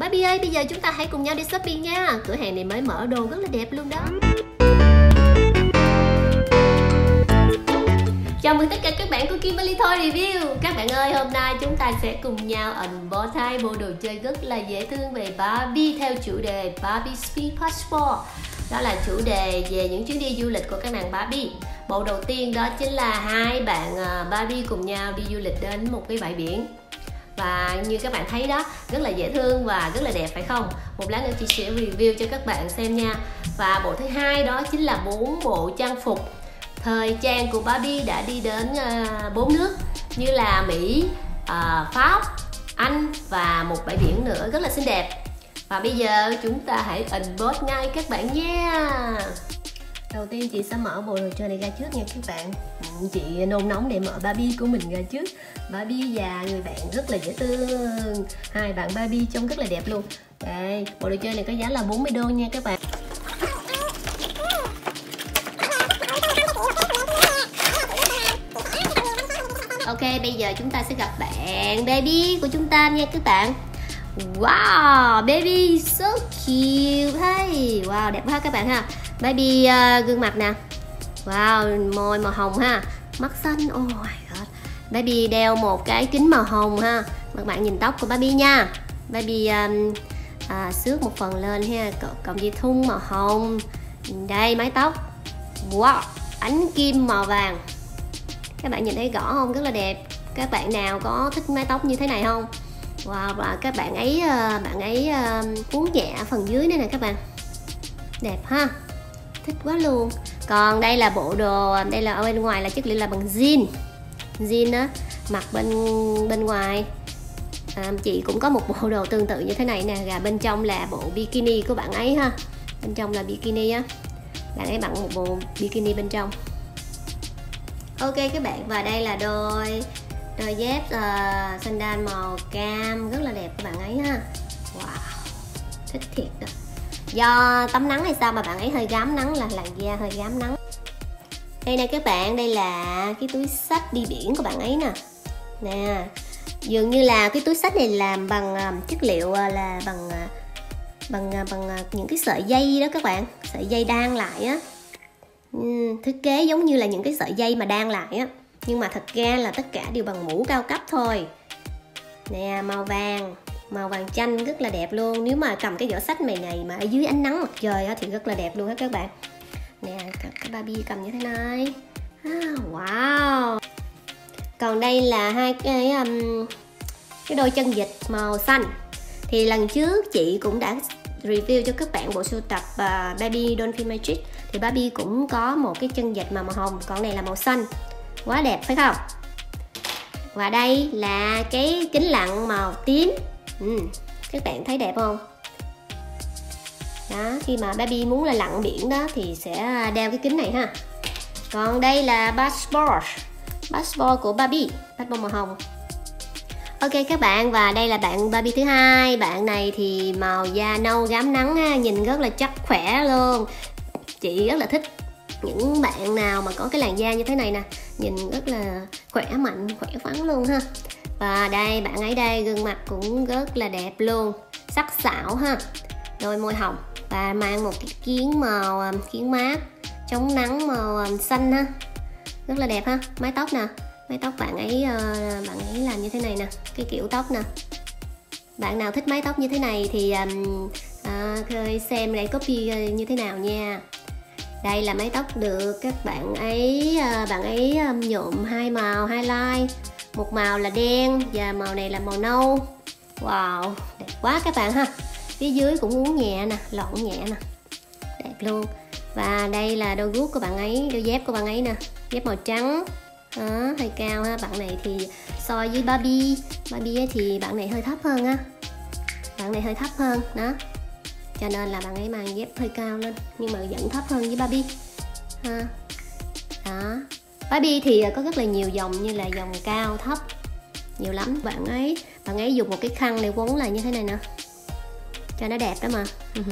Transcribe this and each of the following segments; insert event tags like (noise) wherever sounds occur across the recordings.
Barbie ơi, bây giờ chúng ta hãy cùng nhau đi shopping nha. Cửa hàng này mới mở đồ rất là đẹp luôn đó. Chào mừng tất cả các bạn của Kimberly Toy Review. Các bạn ơi, hôm nay chúng ta sẽ cùng nhau unbox hai bộ đồ chơi rất là dễ thương về Barbie Theo chủ đề Barbie Speed Passport. Đó là chủ đề về những chuyến đi du lịch của các nàng Barbie. Bộ đầu tiên đó chính là hai bạn ờ, Barbie cùng nhau đi du lịch đến một cái bãi biển và như các bạn thấy đó rất là dễ thương và rất là đẹp phải không? Một lát nữa chị sẽ review cho các bạn xem nha. Và bộ thứ hai đó chính là bốn bộ trang phục. Thời trang của Barbie đã đi đến uh, bốn nước như là Mỹ, uh, Pháp, Anh và một bãi biển nữa rất là xinh đẹp. Và bây giờ chúng ta hãy unbox ngay các bạn nha đầu tiên chị sẽ mở bộ đồ chơi này ra trước nha các bạn. Ừ, chị nôn nóng để mở Barbie của mình ra trước. Barbie và người bạn rất là dễ thương. Hai bạn Barbie trông rất là đẹp luôn. Đây, bộ đồ chơi này có giá là 40 đô nha các bạn. Ok, bây giờ chúng ta sẽ gặp bạn baby của chúng ta nha các bạn. Wow, baby so cute. Hey, Wow, đẹp quá các bạn ha baby uh, ờ, gương mặt nè. Wow môi màu hồng ha. Mắt xanh oh my god. Baby đeo một cái kính màu hồng ha. Các bạn nhìn tóc của baby nha. Baby um, à, xước một phần lên ha. Cộng dây thun màu hồng. Đây mái tóc. Wow ánh kim màu vàng. Các bạn nhìn thấy rõ không? Rất là đẹp. Các bạn nào có thích mái tóc như thế này không? Wow và các bạn ấy ờ, bạn ấy uống nhẹ phần dưới này nè các bạn. Đẹp ha thích quá luôn. Còn đây là bộ đồ đây là ở bên ngoài là chất liệu là bằng jean jean á mặc bên bên ngoài. À, chị cũng có một bộ đồ tương tự như thế này nè. Và bên trong là bộ bikini của bạn ấy ha. Bên trong là bikini á. Bạn ấy mặc một bộ bikini bên trong. Ok các bạn và đây là đôi đôi dép uh, sandal màu cam rất là đẹp của bạn ấy ha. Wow thích thiệt đó do tắm nắng hay sao mà bạn ấy hơi gám nắng là làn da hơi gám nắng. Đây nè các bạn, đây là cái túi sách đi biển của bạn ấy nè. Nè, dường như là cái túi sách này làm bằng um, chất liệu à, là bằng à, bằng à, bằng những cái sợi dây đó các bạn, sợi dây đan lại á. Ừ, thiết kế giống như là những cái sợi dây mà đan lại á. Nhưng mà thật ra là tất cả đều bằng mũ cao cấp thôi. Nè, màu vàng màu vàng chanh rất là đẹp luôn. Nếu mà cầm cái vỏ sách mày này mà ở dưới ánh nắng mặt trời thì rất là đẹp luôn á các bạn. Nè cái Barbie cầm như thế này. À, wow. Còn đây là hai cái um, cái đôi chân vịt màu xanh. Thì lần trước chị cũng đã review cho các bạn bộ sưu tập uh, Baby Dolphin Magic thì Barbie cũng có một cái chân vịt màu màu hồng còn này là màu xanh. Quá đẹp phải không? Và đây là cái kính lặn màu tím ừ, các bạn thấy đẹp không? Đó khi mà baby muốn là lặn biển đó thì sẽ đeo cái kính này ha. Còn đây là passport passport của baby passport màu hồng. Ok các bạn và đây là bạn Barbie thứ hai. Bạn này thì màu da nâu gám nắng ha, nhìn rất là chắc khỏe luôn. Chị rất là thích những bạn nào mà có cái làn da như thế này nè nhìn rất là khỏe mạnh khỏe khoắn luôn ha và đây bạn ấy đây gương mặt cũng rất là đẹp luôn. Sắc sảo ha. Đôi môi hồng. Và mang một cái kiến màu à, kiến mát. Chống nắng màu à, xanh ha. Rất là đẹp ha. Mái tóc nè. Mái tóc bạn ấy à, bạn ấy làm như thế này nè. Cái kiểu tóc nè. Bạn nào thích mái tóc như thế này thì um, uh, xem lại copy như thế nào nha. Đây là mái tóc được các bạn ấy uh, bạn ấy um, nhuộm hai màu highlight một màu là đen và màu này là màu nâu. Wow đẹp quá các bạn ha. Phía dưới cũng uống nhẹ nè lọn nhẹ nè. Đẹp luôn. Và đây là đôi guốc của bạn ấy đôi dép của bạn ấy nè. Dép màu trắng. Đó, hơi cao ha. Bạn này thì so với Barbie. Barbie thì bạn này hơi thấp hơn á. Bạn này hơi thấp hơn đó. Cho nên là bạn ấy mang dép hơi cao lên nhưng mà vẫn thấp hơn với Barbie. Ha. Đó. Barbie thì à, có rất là nhiều dòng như là dòng cao thấp. Nhiều lắm. Bạn ấy bạn ấy dùng một cái khăn để quấn lại như thế này nè. Cho nó đẹp đó mà. Ừ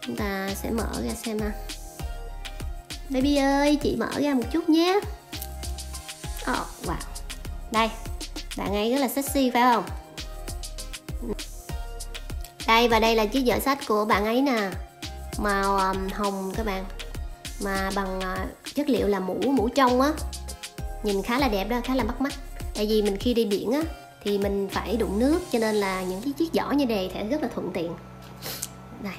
Chúng ta sẽ mở ra xem ha. Baby ơi chị mở ra một chút nhé. Oh, wow. Đây. Bạn ấy rất là sexy phải không? Đây và đây là chiếc giỏ sách của bạn ấy nè. Màu um, hồng các bạn. Mà bằng uh, chất liệu là mũ mũ trong á. Nhìn khá là đẹp đó khá là bắt mắt. Tại vì mình khi đi biển á thì mình phải đụng nước cho nên là những cái chiếc giỏ như này sẽ rất là thuận tiện. Đây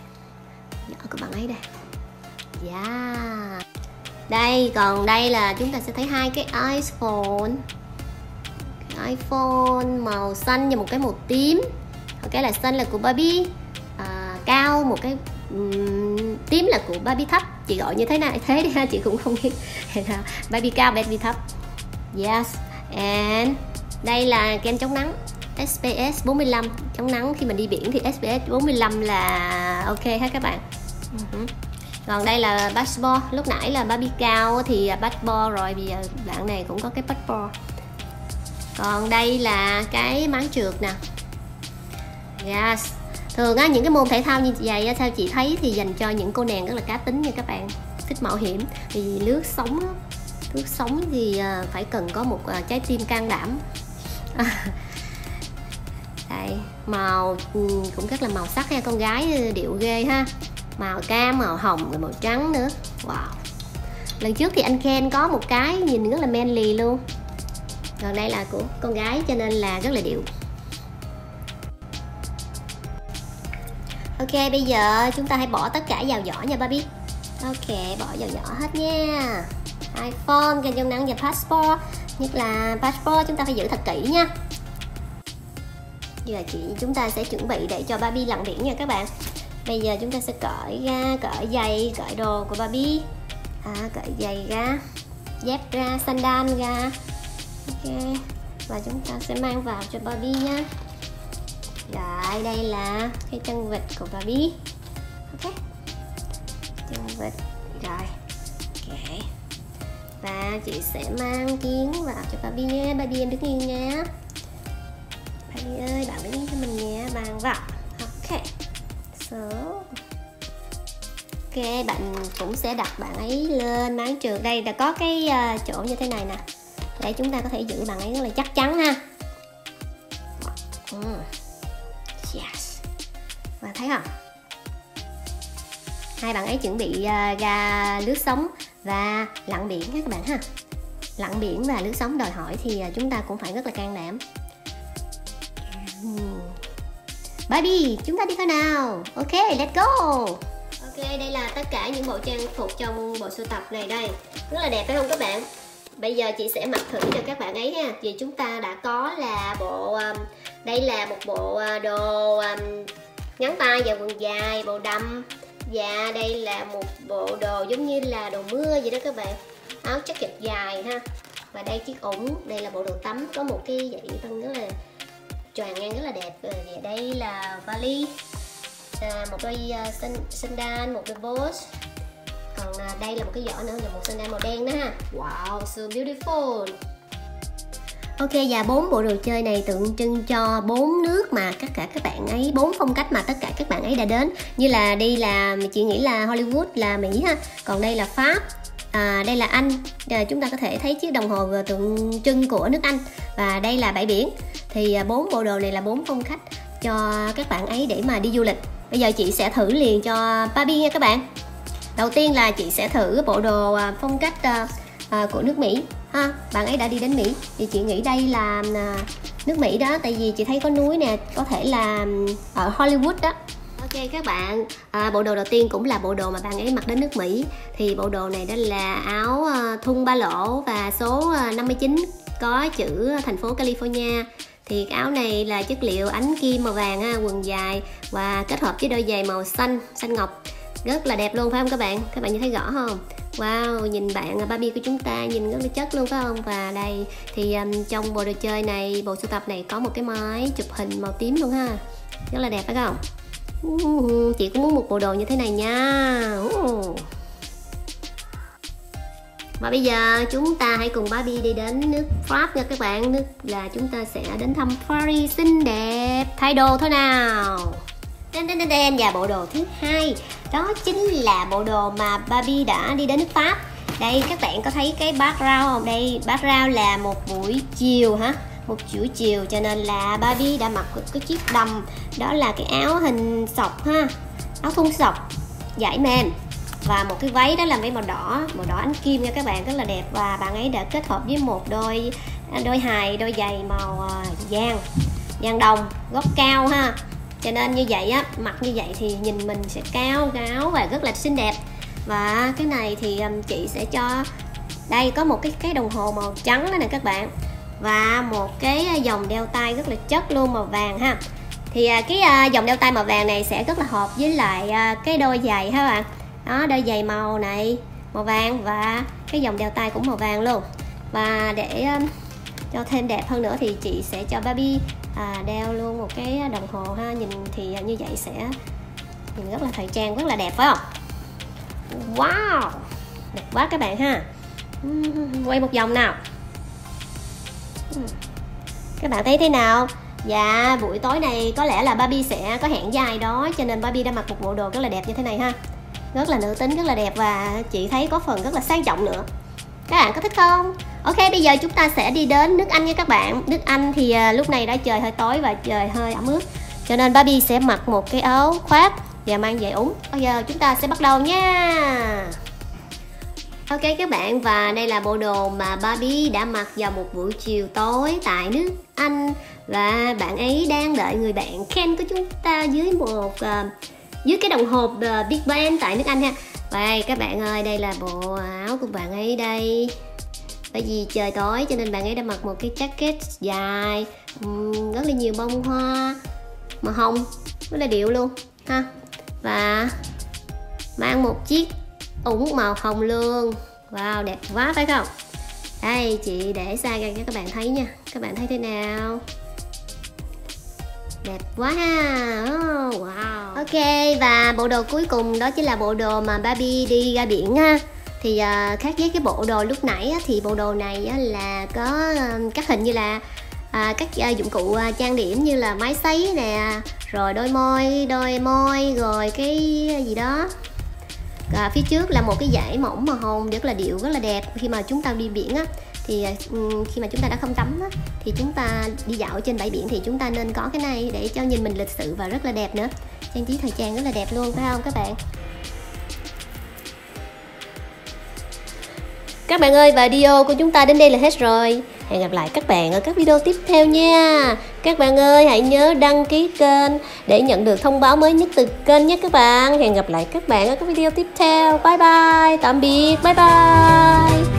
giỏ của bạn ấy đây. Dạ. Yeah. đây còn đây là chúng ta sẽ thấy hai cái iPhone. iPhone màu xanh và một cái màu tím. Một cái là xanh là của Barbie. À, cao một cái um, tím là của Barbie thấp chị gọi như thế này, thế đi ha, chị cũng không biết. (laughs) Baby cao, baby thấp. Yes. And đây là kem chống nắng SPS 45 chống nắng khi mình đi biển thì SPS 45 là ok ha các bạn. Uh-huh. còn đây là passport lúc nãy là baby cao thì passport rồi, bây giờ bạn này cũng có cái passport còn đây là cái máng trượt nè. Yes thường á, những cái môn thể thao như vậy á, theo chị thấy thì dành cho những cô nàng rất là cá tính nha các bạn. Thích mạo hiểm. Vì lướt sóng á, lướt sóng thì à, phải cần có một à, trái tim can đảm. (laughs) Đây, màu ừ, cũng rất là màu sắc ha con gái ờ, điệu ghê ha. Màu cam, màu hồng, rồi màu trắng nữa. Wow. Lần trước thì anh Ken có một cái nhìn rất là manly luôn. Còn đây là của con gái cho nên là rất là điệu. Ok bây giờ chúng ta hãy bỏ tất cả vào giỏ nha Barbie ok bỏ vào giỏ hết nha. iPhone kem chống nắng và passport. Nhất là passport chúng ta phải giữ thật kỹ nha. Giờ chị chúng ta sẽ chuẩn bị để cho Barbie lặn biển nha các bạn. Bây giờ chúng ta sẽ cởi ra cởi giày cởi đồ của Barbie à, cởi giày ra dép ra sandal ra. Ok và chúng ta sẽ mang vào cho Barbie nha rồi đây là cái chân vịt của Barbie ok. Chân vịt. Rồi. Ok. Và chị sẽ mang kiến vào cho Barbie nha Barbie em đứng yên nha. Barbie ơi, bạn đứng yên cho mình nha. Bạn vào ok. So ok, bạn cũng sẽ đặt bạn ấy lên máng trường đây đã có cái ờ, chỗ như thế này nè. Để chúng ta có thể giữ bạn ấy rất là chắc chắn ha. Thấy không hai bạn ấy chuẩn bị ờ, ra lướt sóng và lặn biển các bạn ha. Lặn biển và lướt sóng đòi hỏi thì ờ, chúng ta cũng phải rất là can đảm. Baby, Barbie, chúng ta đi thôi nào. Ok, let's go. Ok, đây là tất cả những bộ trang phục trong bộ sưu tập này đây. Rất là đẹp phải không các bạn? Bây giờ chị sẽ mặc thử cho các bạn ấy nha. Vì chúng ta đã có là bộ đây là một bộ ờ, đồ ngắn tay và quần dài bộ đầm. Và đây là một bộ đồ giống như là đồ mưa vậy đó các bạn. Áo chắc chật dài ha. Và đây chiếc ủng đây là bộ đồ tắm có một cái dãy thân rất là tròn ngang rất là đẹp. Và đây là vali. À, một đôi à, uh, sandal một đôi boss còn à, đây là một cái giỏ nữa là một sandal màu đen đó ha. Wow so beautiful. Ok và bốn bộ đồ chơi này tượng trưng cho bốn nước mà tất cả các bạn ấy bốn phong cách mà tất cả các bạn ấy đã đến. Như là đi là chị nghĩ là Hollywood là Mỹ ha. Còn đây là Pháp à, đây là Anh. À, chúng ta có thể thấy chiếc đồng hồ tượng trưng của nước Anh. Và đây là bãi biển. Thì à, bốn bộ đồ này là bốn phong cách cho các bạn ấy để mà đi du lịch. Bây giờ chị sẽ thử liền cho Barbie nha các bạn. Đầu tiên là chị sẽ thử bộ đồ à, phong cách à, của nước Mỹ ha bạn ấy đã đi đến Mỹ. Thì chị nghĩ đây là à, nước Mỹ đó. Tại vì chị thấy có núi nè có thể là ở Hollywood đó. Ok các bạn, à, bộ đồ đầu tiên cũng là bộ đồ mà bạn ấy mặc đến nước Mỹ. Thì bộ đồ này đó là áo ờ, thun ba lỗ và số ờ, 59 có chữ thành phố California. Thì áo này là chất liệu ánh kim màu vàng ha, quần dài và kết hợp với đôi giày màu xanh, xanh ngọc. Rất là đẹp luôn phải không các bạn? Các bạn nhìn thấy rõ không? Wow, nhìn bạn Barbie của chúng ta nhìn rất là chất luôn phải không? Và đây thì um, trong bộ đồ chơi này, bộ sưu tập này có một cái máy chụp hình màu tím luôn ha. Rất là đẹp phải không? Uh, chị cũng muốn một bộ đồ như thế này nha. Uh. Và bây giờ chúng ta hãy cùng Barbie đi đến nước Pháp nha các bạn. Nước là chúng ta sẽ đến thăm Paris. Xinh đẹp. Thay đồ thôi nào. Đen đen đen đen. Và bộ đồ thứ hai đó chính là bộ đồ mà Barbie đã đi đến nước Pháp. Đây, các bạn có thấy cái background không? Đây, background là một buổi chiều hả? Một buổi chiều, cho nên là Barbie đã mặc cái chiếc đầm. Đó là cái áo hình sọc ha? Áo thun sọc. Dạ, Giải mềm và một cái váy đó là váy màu đỏ màu đỏ ánh kim nha các bạn, rất là đẹp. Và bạn ấy đã kết hợp với một đôi đôi hài, đôi giày màu à, vàng vàng đồng gót cao ha? Cho nên như vậy á, mặc như vậy thì nhìn mình sẽ cao gáo và rất là xinh đẹp. Và cái này thì chị sẽ cho, đây có một cái cái đồng hồ màu trắng đó nè các bạn. Và một cái dòng đeo tay rất là chất luôn, màu vàng ha. Thì à, cái à, dòng đeo tay màu vàng này sẽ rất là hợp với lại à, cái đôi giày ha bạn. Đó, đôi giày màu này, màu vàng và cái dòng đeo tay cũng màu vàng luôn. Và để cho thêm đẹp hơn nữa thì chị sẽ cho Barbie à, đeo luôn một cái đồng hồ ha nhìn thì như vậy sẽ nhìn rất là thời trang rất là đẹp phải không? Wow đẹp quá các bạn ha. Quay một vòng nào. Các bạn thấy thế nào? Dạ buổi tối này có lẽ là Barbie sẽ có hẹn dài đó cho nên Barbie đã mặc một bộ đồ rất là đẹp như thế này ha. Rất là nữ tính rất là đẹp và chị thấy có phần rất là sang trọng nữa. Các bạn có thích không? Ok bây giờ chúng ta sẽ đi đến nước anh nha các bạn. Nước anh thì à, lúc này đã trời hơi tối và trời hơi ẩm ướt. Cho nên Barbie sẽ mặc một cái áo khoác và mang giày úng bây giờ chúng ta sẽ bắt đầu nha. Ok các bạn và đây là bộ đồ mà Barbie đã mặc vào một buổi chiều tối tại nước Anh. Và bạn ấy đang đợi người bạn Ken của chúng ta dưới một uh, dưới cái đồng hồ uh, Big Bang tại nước Anh ha. Vậy các bạn ơi, đây là bộ áo của bạn ấy đây. Bởi vì trời tối cho nên bạn ấy đã mặc một cái jacket dài um, rất là nhiều bông hoa màu hồng rất là điệu luôn ha. Và mang một chiếc ủng màu hồng luôn. Wow đẹp quá phải không? Đây chị để xa ra cho các bạn thấy nha. Các bạn thấy thế nào? Đẹp quá ha. Oh, wow. Ok và bộ đồ cuối cùng đó chính là bộ đồ mà Barbie đi ra biển ha thì uh, khác với cái bộ đồ lúc nãy á, thì bộ đồ này á, là có uh, các hình như là à, các à, dụng cụ à, trang điểm như là máy sấy nè rồi đôi môi đôi môi rồi cái gì đó. À, phía trước là một cái dải mỏng màu hồng rất là điệu rất là đẹp. Khi mà chúng ta đi biển á thì à, khi mà chúng ta đã không tắm á, thì chúng ta đi dạo trên bãi biển thì chúng ta nên có cái này để cho nhìn mình lịch sự và rất là đẹp nữa. Trang trí thời trang rất là đẹp luôn phải không các bạn? Các bạn ơi và video của chúng ta đến đây là hết rồi. Hẹn gặp lại các bạn ở các video tiếp theo nha. Các bạn ơi, hãy nhớ đăng ký kênh Để nhận được thông báo mới nhất từ kênh nhé các bạn. Hẹn gặp lại các bạn ở các video tiếp theo. Bye bye, Tạm biệt. Bye bye.